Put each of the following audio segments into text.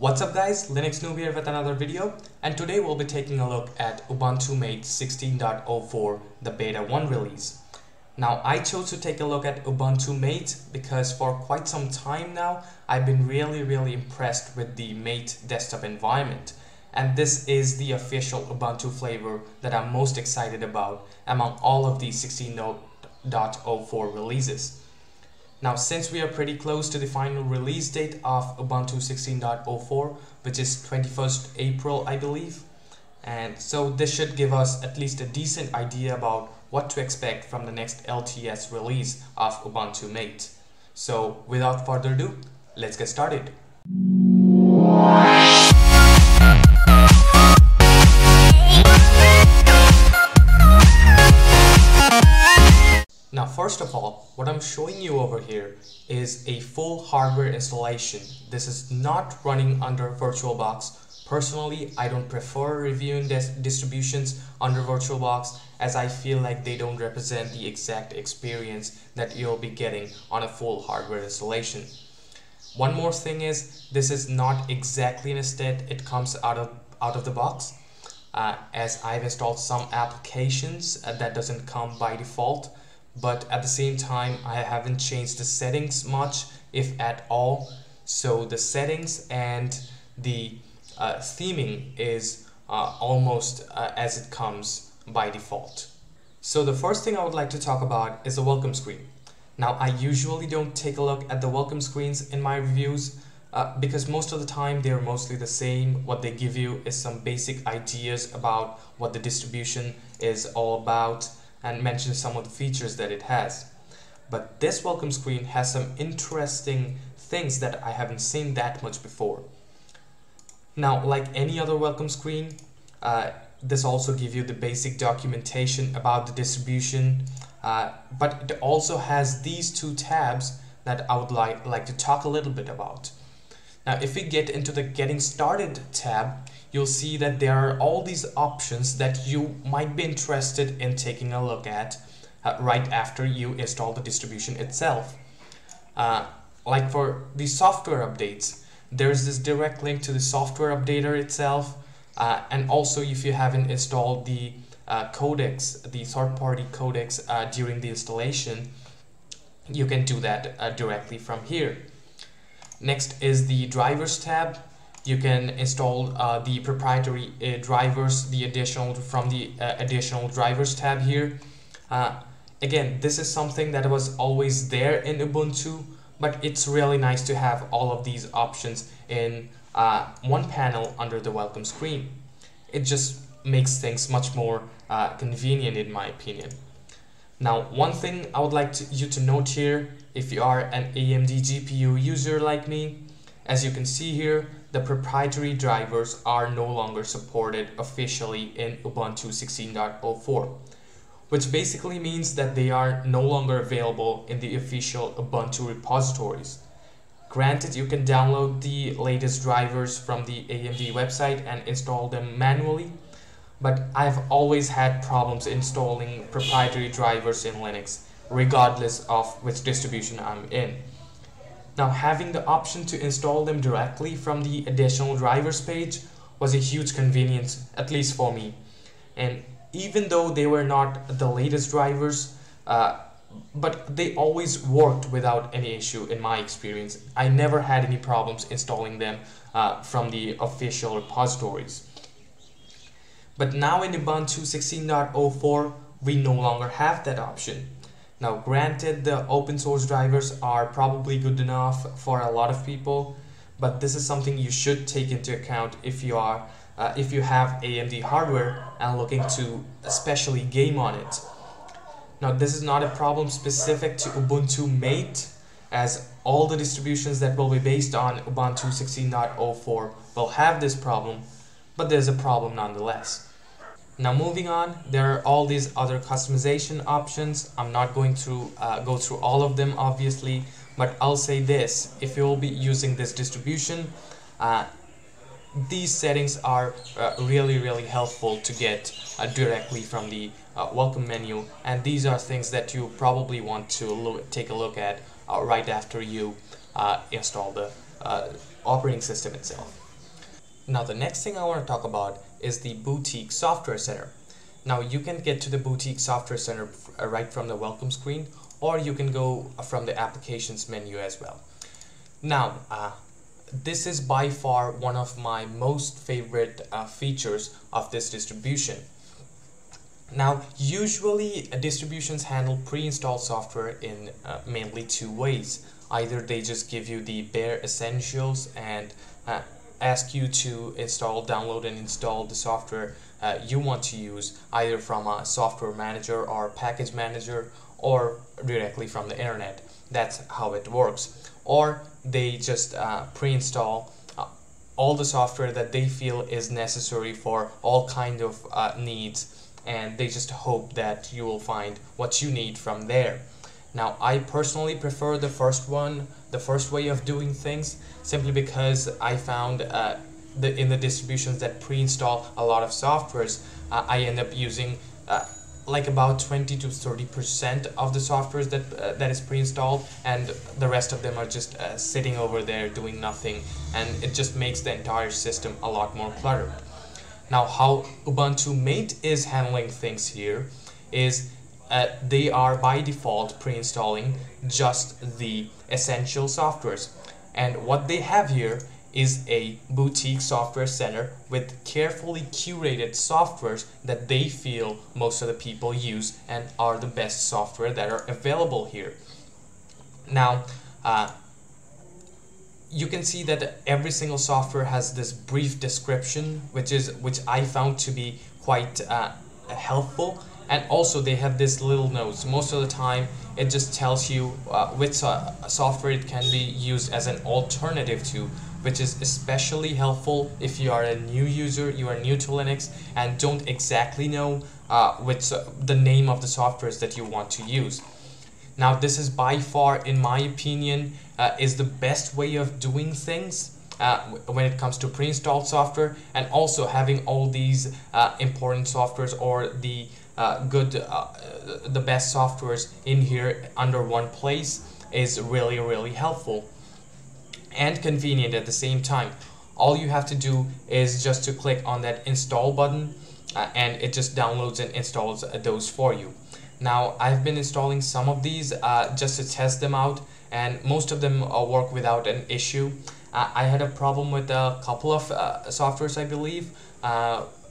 What's up guys, Linux Noob here with another video and today we'll be taking a look at Ubuntu Mate 16.04, the beta 1 release. Now I chose to take a look at Ubuntu Mate because for quite some time now I've been really really impressed with the Mate desktop environment and this is the official Ubuntu flavor that I'm most excited about among all of the 16.04 releases. Now since we are pretty close to the final release date of Ubuntu 16.04 which is 21st April I believe and so this should give us at least a decent idea about what to expect from the next LTS release of Ubuntu Mate. So without further ado, let's get started. First of all, what I'm showing you over here is a full hardware installation. This is not running under VirtualBox. Personally, I don't prefer reviewing distributions under VirtualBox as I feel like they don't represent the exact experience that you'll be getting on a full hardware installation. One more thing is this is not exactly an state it comes out of out of the box uh, as I've installed some applications uh, that doesn't come by default but at the same time I haven't changed the settings much if at all so the settings and the uh, theming is uh, almost uh, as it comes by default. So the first thing I would like to talk about is the welcome screen. Now I usually don't take a look at the welcome screens in my reviews uh, because most of the time they're mostly the same. What they give you is some basic ideas about what the distribution is all about and mention some of the features that it has. But this welcome screen has some interesting things that I haven't seen that much before. Now, like any other welcome screen, uh, this also gives you the basic documentation about the distribution, uh, but it also has these two tabs that I would like, like to talk a little bit about. Now, if we get into the Getting Started tab, you'll see that there are all these options that you might be interested in taking a look at uh, right after you install the distribution itself. Uh, like for the software updates, there's this direct link to the software updater itself uh, and also if you haven't installed the uh, codecs, the third-party codecs uh, during the installation, you can do that uh, directly from here. Next is the drivers tab you can install uh, the proprietary uh, drivers the additional from the uh, additional drivers tab here. Uh, again this is something that was always there in Ubuntu but it's really nice to have all of these options in uh, one panel under the welcome screen. It just makes things much more uh, convenient in my opinion. Now one thing I would like to, you to note here if you are an AMD GPU user like me as you can see here the proprietary drivers are no longer supported officially in Ubuntu 16.04 which basically means that they are no longer available in the official Ubuntu repositories. Granted, you can download the latest drivers from the AMD website and install them manually, but I've always had problems installing proprietary drivers in Linux, regardless of which distribution I'm in. Now having the option to install them directly from the additional drivers page was a huge convenience, at least for me. And even though they were not the latest drivers, uh, but they always worked without any issue in my experience. I never had any problems installing them uh, from the official repositories. But now in Ubuntu 16.04, we no longer have that option. Now granted the open source drivers are probably good enough for a lot of people but this is something you should take into account if you are uh, if you have AMD hardware and looking to especially game on it. Now this is not a problem specific to Ubuntu Mate as all the distributions that will be based on Ubuntu 16.04 will have this problem but there's a problem nonetheless. Now moving on, there are all these other customization options. I'm not going to uh, go through all of them obviously, but I'll say this, if you will be using this distribution, uh, these settings are uh, really really helpful to get uh, directly from the uh, welcome menu and these are things that you probably want to take a look at uh, right after you install the operating system itself. Now the next thing I want to talk about is the Boutique Software Center. Now you can get to the Boutique Software Center uh, right from the welcome screen or you can go from the applications menu as well. Now uh, this is by far one of my most favorite uh, features of this distribution. Now usually uh, distributions handle pre-installed software in uh, mainly two ways. Either they just give you the bare essentials and uh, ask you to install, download and install the software uh, you want to use either from a software manager or package manager or directly from the internet. That's how it works. Or they just uh, pre-install uh, all the software that they feel is necessary for all kind of uh, needs and they just hope that you will find what you need from there. Now, I personally prefer the first one, the first way of doing things, simply because I found uh, the, in the distributions that pre-install a lot of softwares, uh, I end up using uh, like about 20 to 30 percent of the softwares that uh, that is pre-installed and the rest of them are just uh, sitting over there doing nothing and it just makes the entire system a lot more cluttered. Now how ubuntu mate is handling things here is uh, they are by default pre-installing just the essential softwares and what they have here is a boutique software center with carefully curated softwares that they feel most of the people use and are the best software that are available here. Now, uh, you can see that every single software has this brief description, which is which I found to be quite uh, helpful and also they have this little notes. Most of the time it just tells you uh, which software it can be used as an alternative to which is especially helpful if you are a new user you are new to linux and don't exactly know uh, which uh, the name of the softwares that you want to use. Now this is by far in my opinion uh, is the best way of doing things uh, when it comes to pre-installed software and also having all these uh, important softwares or the uh, good, uh, the best softwares in here under one place is really, really helpful and convenient at the same time. All you have to do is just to click on that install button uh, and it just downloads and installs those for you. Now I've been installing some of these uh, just to test them out and most of them uh, work without an issue. Uh, I had a problem with a couple of uh, softwares I believe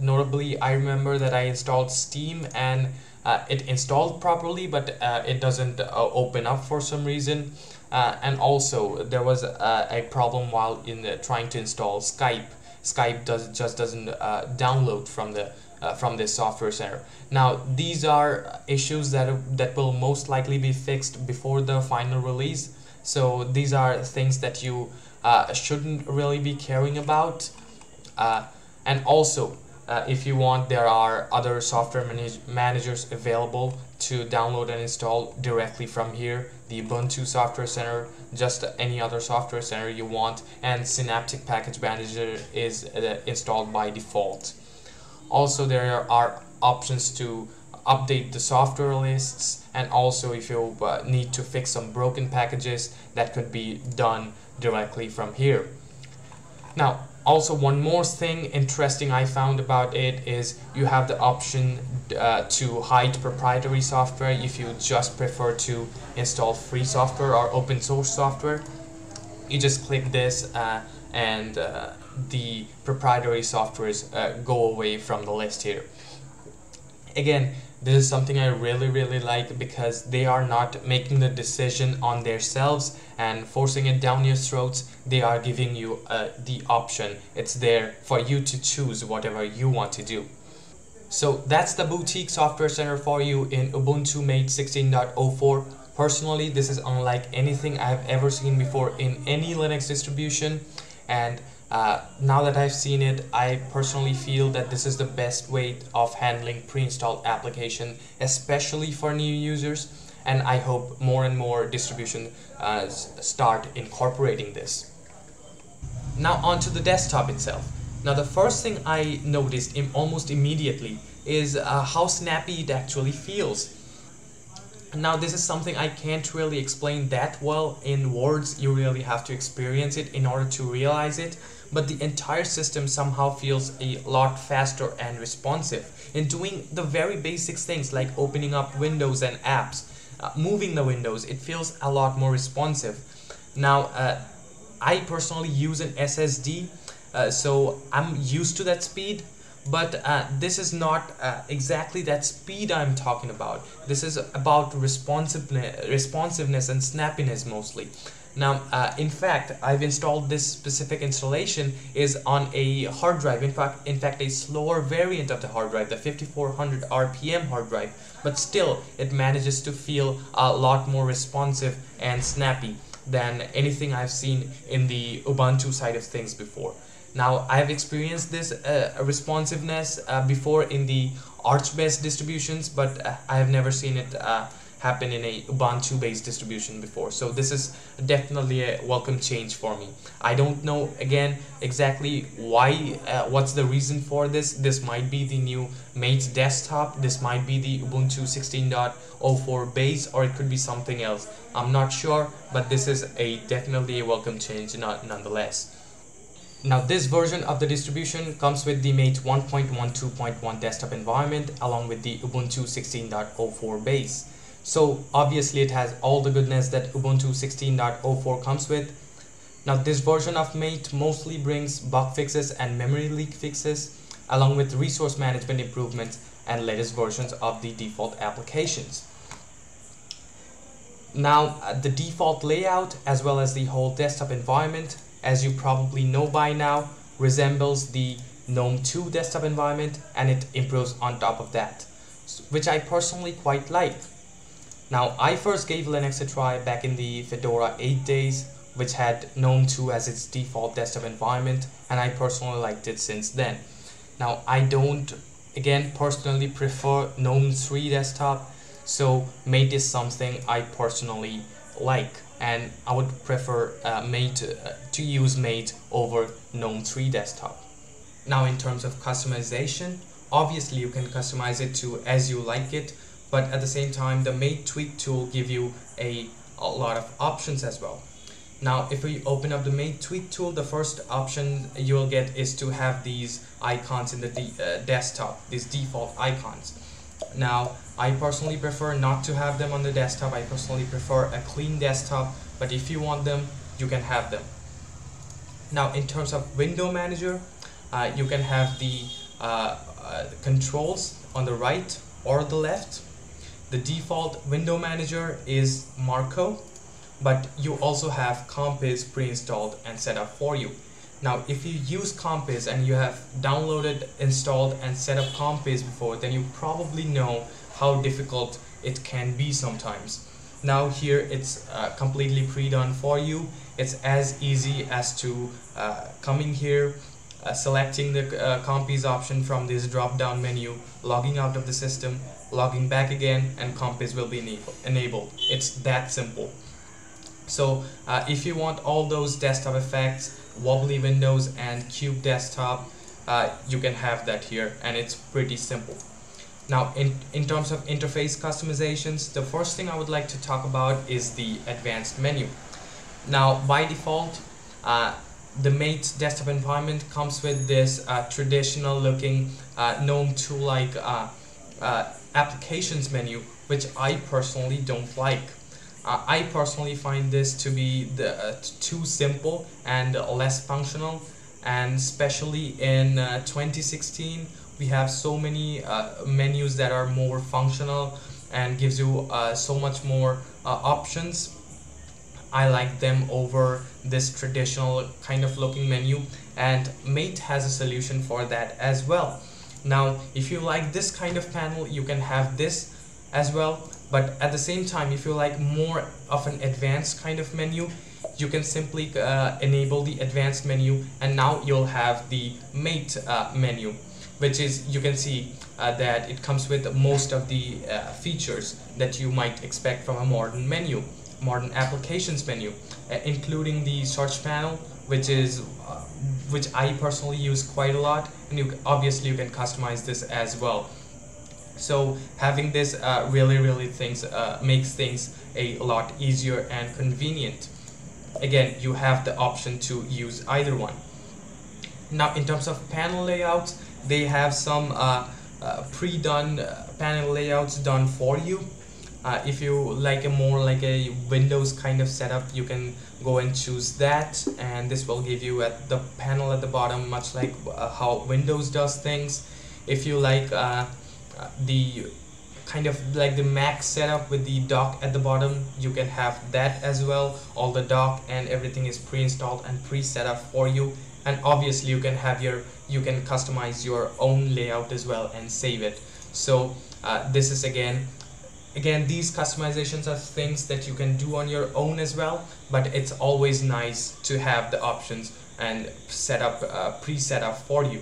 notably I remember that I installed Steam and uh, it installed properly but uh, it doesn't uh, open up for some reason. Uh, and also there was uh, a problem while in trying to install Skype. Skype does just doesn't uh, download from the from this software center. Now these are issues that that will most likely be fixed before the final release. So these are things that you shouldn't really be caring about. And also uh, if you want, there are other software manage managers available to download and install directly from here. The Ubuntu Software Center, just any other software center you want, and Synaptic Package Manager is uh, installed by default. Also, there are options to update the software lists and also if you uh, need to fix some broken packages that could be done directly from here. Now, also one more thing interesting I found about it is you have the option uh, to hide proprietary software if you just prefer to install free software or open source software. You just click this uh, and uh, the proprietary softwares uh, go away from the list here. Again, this is something I really really like because they are not making the decision on themselves and forcing it down your throats. They are giving you uh, the option. It's there for you to choose whatever you want to do. So that's the boutique software center for you in Ubuntu Mate 16.04 personally this is unlike anything I've ever seen before in any Linux distribution. And uh, now that I've seen it, I personally feel that this is the best way of handling pre-installed application, especially for new users. And I hope more and more distribution uh, start incorporating this. Now onto the desktop itself. Now the first thing I noticed Im almost immediately is uh, how snappy it actually feels. Now this is something I can't really explain that well in words, you really have to experience it in order to realize it but the entire system somehow feels a lot faster and responsive in doing the very basic things like opening up windows and apps, uh, moving the windows. It feels a lot more responsive. Now, uh, I personally use an SSD, uh, so I'm used to that speed but uh, this is not uh, exactly that speed I'm talking about. This is about responsiveness, responsiveness and snappiness mostly. Now, uh, in fact, I've installed this specific installation is on a hard drive. In fact, in fact, a slower variant of the hard drive, the 5400 RPM hard drive. But still, it manages to feel a lot more responsive and snappy than anything I've seen in the Ubuntu side of things before. Now I've experienced this uh, responsiveness uh, before in the Arch based distributions but uh, I have never seen it uh, happen in a Ubuntu based distribution before. So this is definitely a welcome change for me. I don't know again exactly why uh, what's the reason for this. This might be the new Mate desktop. This might be the Ubuntu 16.04 base or it could be something else. I'm not sure but this is a definitely a welcome change not nonetheless. Now this version of the distribution comes with the Mate 1.12.1 desktop environment along with the Ubuntu 16.04 base. So obviously it has all the goodness that Ubuntu 16.04 comes with. Now this version of Mate mostly brings bug fixes and memory leak fixes along with resource management improvements and latest versions of the default applications. Now uh, the default layout as well as the whole desktop environment as you probably know by now, resembles the GNOME 2 desktop environment and it improves on top of that, which I personally quite like. Now, I first gave Linux a try back in the Fedora 8 days, which had GNOME 2 as its default desktop environment, and I personally liked it since then. Now, I don't, again, personally prefer GNOME 3 desktop, so Mate is something I personally like and I would prefer uh, Mate uh, to use Mate over GNOME 3 desktop. Now in terms of customization, obviously you can customize it to as you like it, but at the same time the Mate tweak tool give you a, a lot of options as well. Now if we open up the Mate tweak tool, the first option you'll get is to have these icons in the de uh, desktop, these default icons. Now, I personally prefer not to have them on the desktop. I personally prefer a clean desktop, but if you want them, you can have them. Now, in terms of window manager, uh, you can have the uh, uh, controls on the right or the left. The default window manager is Marco, but you also have Compiz pre-installed and set up for you. Now, if you use Compiz and you have downloaded, installed, and set up Compiz before, then you probably know how difficult it can be sometimes. Now here it's uh, completely pre-done for you. It's as easy as to uh, coming here, uh, selecting the uh, option from this drop-down menu, logging out of the system, logging back again, and Compiz will be enable enabled. It's that simple. So uh, if you want all those desktop effects, wobbly windows and cube desktop, uh, you can have that here and it's pretty simple. Now in, in terms of interface customizations, the first thing I would like to talk about is the advanced menu. Now by default, uh, the Mate desktop environment comes with this uh, traditional looking uh, GNOME 2 like uh, uh, applications menu, which I personally don't like. Uh, I personally find this to be the, too simple and less functional and especially in uh, 2016 we have so many menus that are more functional and gives you so much more options I like them over this traditional kind of looking menu and Mate has a solution for that as well. Now if you like this kind of panel you can have this as well but at the same time if you like more of an advanced kind of menu you can simply uh, enable the advanced menu and now you'll have the mate uh, menu which is you can see uh, that it comes with most of the uh, features that you might expect from a modern menu modern applications menu uh, including the search panel which is uh, which I personally use quite a lot and you obviously you can customize this as well. So having this uh, really really things uh, makes things a lot easier and convenient. Again you have the option to use either one. Now in terms of panel layouts they have some uh, uh, pre-done panel layouts done for you uh, if you like a more like a Windows kind of setup you can go and choose that and this will give you at the panel at the bottom much like uh, how Windows does things. If you like uh, the kind of like the Mac setup with the dock at the bottom you can have that as well all the dock and everything is pre-installed and pre-set up for you. And obviously you can have your you can customize your own layout as well and save it. So uh, this is again again these customizations are things that you can do on your own as well but it's always nice to have the options and set up uh, pre-set up for you.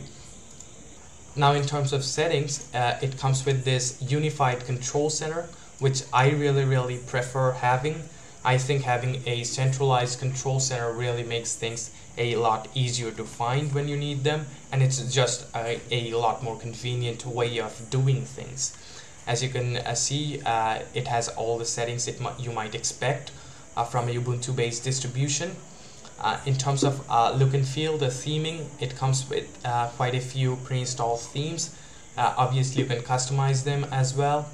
Now in terms of settings uh, it comes with this unified control center which I really really prefer having. I think having a centralized control center really makes things a lot easier to find when you need them and it's just a, a lot more convenient way of doing things as you can uh, see uh, it has all the settings it you might expect uh, from a Ubuntu based distribution. Uh, in terms of uh, look and feel the theming it comes with uh, quite a few pre-installed themes. Obviously you can customize them as well.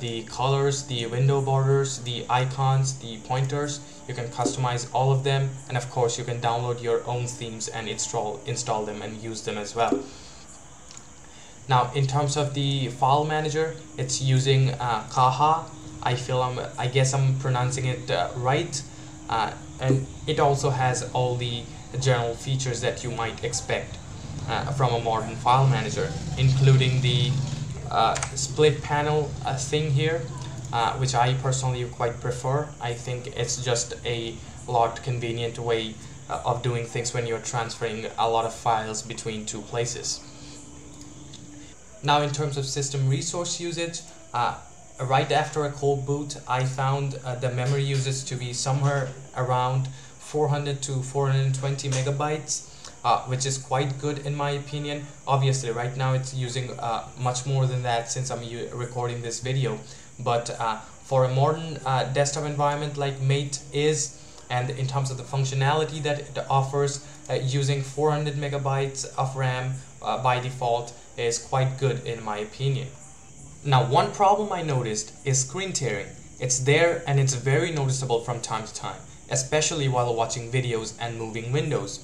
The colors the window borders the icons the pointers you can customize all of them. And of course you can download your own themes and install install them and use them as well now in terms of the file manager it's using uh, Caja I feel I'm I guess I'm pronouncing it uh, right. Uh, and it also has all the general features that you might expect uh, from a modern file manager including the uh, split panel uh, thing here which I personally quite prefer. I think it's just a lot convenient way of doing things when you're transferring a lot of files between two places now in terms of system resource usage, uh, right after a cold boot, I found uh, the memory usage to be somewhere around 400 to 420 megabytes. Uh, which is quite good in my opinion. Obviously, right now it's using uh, much more than that since I'm recording this video. But uh, for a modern uh, desktop environment like Mate is, and in terms of the functionality that it offers, uh, using 400 megabytes of RAM uh, by default is quite good in my opinion. Now one problem I noticed is screen tearing. It's there and it's very noticeable from time to time, especially while watching videos and moving windows.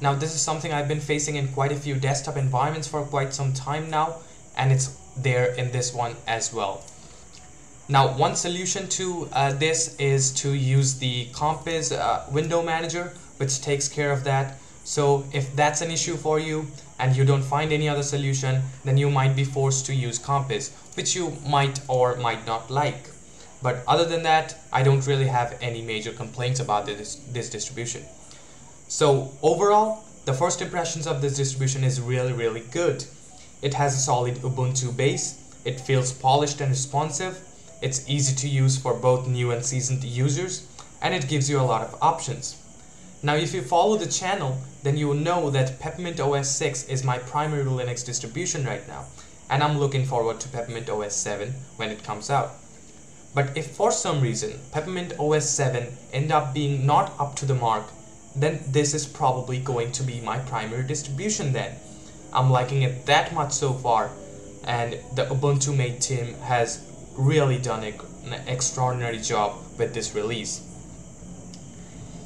Now this is something I've been facing in quite a few desktop environments for quite some time now and it's there in this one as well. Now one solution to uh, this is to use the Compiz uh, window manager which takes care of that so if that's an issue for you and you don't find any other solution, then you might be forced to use Compiz, which you might or might not like. But other than that, I don't really have any major complaints about this, this distribution. So overall, the first impressions of this distribution is really, really good. It has a solid Ubuntu base, it feels polished and responsive, it's easy to use for both new and seasoned users, and it gives you a lot of options. Now if you follow the channel, then you will know that Peppermint OS 6 is my primary Linux distribution right now, and I'm looking forward to Peppermint OS 7 when it comes out. But if for some reason Peppermint OS 7 end up being not up to the mark, then this is probably going to be my primary distribution then. I'm liking it that much so far, and the Ubuntu Mate team has really done an extraordinary job with this release.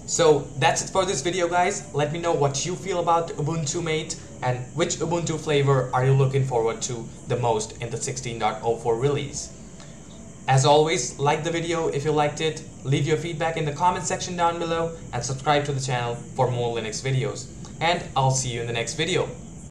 So that's it for this video guys. Let me know what you feel about Ubuntu Mate and which Ubuntu flavor are you looking forward to the most in the 16.04 release. As always, like the video if you liked it, leave your feedback in the comment section down below and subscribe to the channel for more Linux videos. And I'll see you in the next video.